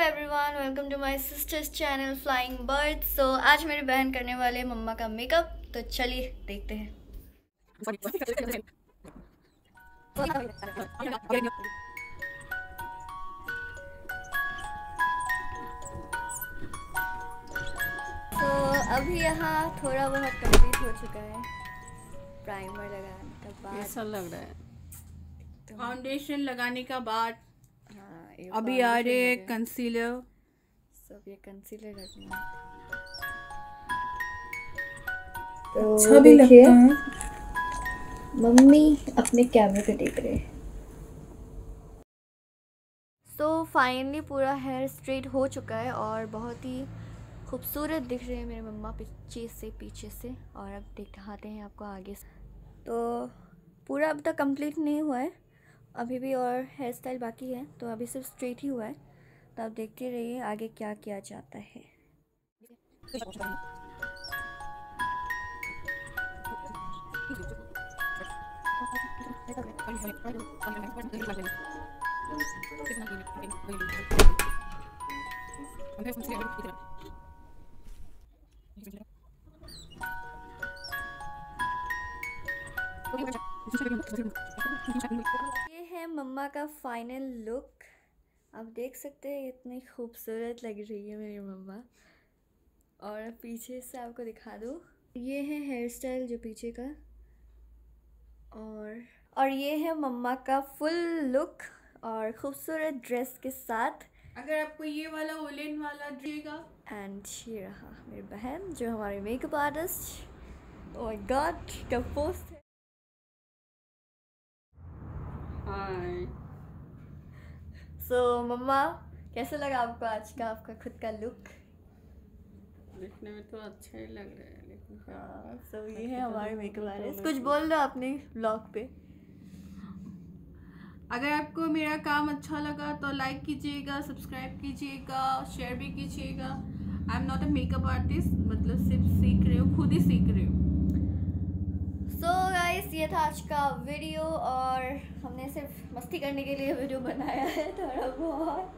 Everyone welcome to my sister's channel flying bird so आज मेरी बहन करने वाले मम्मा का मेकअप तो चलिए देखते हैं। तो अभी यहाँ थोड़ा बहुत कंप्लीट हो चुका है। प्राइमर लगाने का बाद। ऐसा लग रहा है। फाउंडेशन लगाने का बाद हाँ, अभी आ रहे foundation कंसीलर सब ये कंसीलर रखना अच्छा भी लगता है। मम्मी अपने कैमरे पे देख रहे सो फाइनली पूरा हेयर स्ट्रेट हो चुका है और बहुत ही खूबसूरत दिख रहे हैं मेरे मम्मा पीछे से पीछे से। और अब दिखाते हैं आपको आगे से। तो पूरा अब तक कंप्लीट नहीं हुआ है। अभी भी और हेयर स्टाइल बाकी है तो अभी सिर्फ़ स्ट्रेट ही हुआ है। तो आप देखते रहिए आगे क्या किया जाता है। ये मम्मा का फाइनल लुक आप देख सकते हैं इतनी खूबसूरत लग रही है मेरी मम्मा। और पीछे से आपको दिखा दूँ। ये है हेयर स्टाइल जो पीछे का। और और ये है मम्मा का फुल लुक और खूबसूरत ड्रेस के साथ। अगर आपको ये वाला ओलेन वाला दिएगा एंड ये रहा मेरी बहन जो हमारी मेकअप आर्टिस्ट ओह गॉड का पोस्ट हाय सो मम्मा कैसा लगा आपको आज का आपका खुद का लुक देखने में तो अच्छा ही लग रहा है लेकिन सो ये है हमारे मेकअप आर्टिस्ट कुछ बोल दो अपने ब्लॉग पे। अगर आपको मेरा काम अच्छा लगा तो लाइक कीजिएगा सब्सक्राइब कीजिएगा शेयर भी कीजिएगा। I am not a makeup artist मतलब सिर्फ़ सीख रही हूँ खुद ही सीख रही हूँ। गाइस ये था आज का वीडियो और हमने सिर्फ़ मस्ती करने के लिए वीडियो बनाया है थोड़ा बहुत।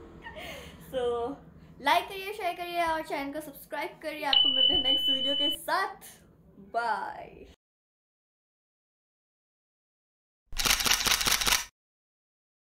सो लाइक करिए शेयर करिए और चैनल को सब्सक्राइब करिए। आपको मिलते हैं नेक्स्ट वीडियो के साथ। बाय